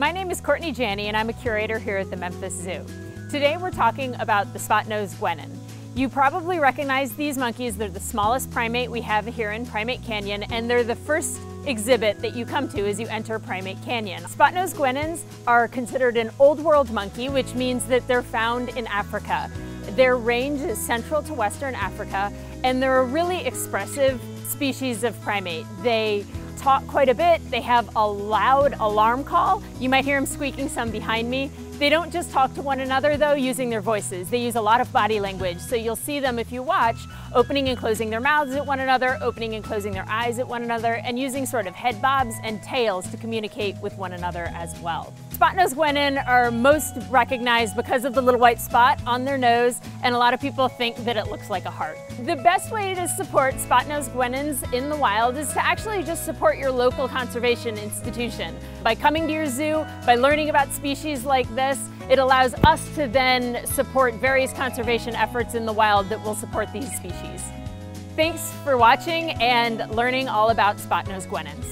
My name is Courtney Janney and I'm a curator here at the Memphis Zoo. Today we're talking about the spot-nosed guenon. You probably recognize these monkeys. They're the smallest primate we have here in Primate Canyon and they're the first exhibit that you come to as you enter Primate Canyon. Spot-nosed guenons are considered an old world monkey, which means that they're found in Africa. Their range is central to Western Africa and they're a really expressive species of primate. They talk quite a bit. They have a loud alarm call. You might hear them squeaking some behind me. They don't just talk to one another though using their voices. They use a lot of body language. So you'll see them if you watch opening and closing their mouths at one another, opening and closing their eyes at one another, and using sort of head bobs and tails to communicate with one another as well. Spot-nosed guenon are most recognized because of the little white spot on their nose, and a lot of people think that it looks like a heart. The best way to support spot-nosed guenons in the wild is to actually just support your local conservation institution. By coming to your zoo, by learning about species like this, it allows us to then support various conservation efforts in the wild that will support these species. Thanks for watching and learning all about spot-nosed guenons.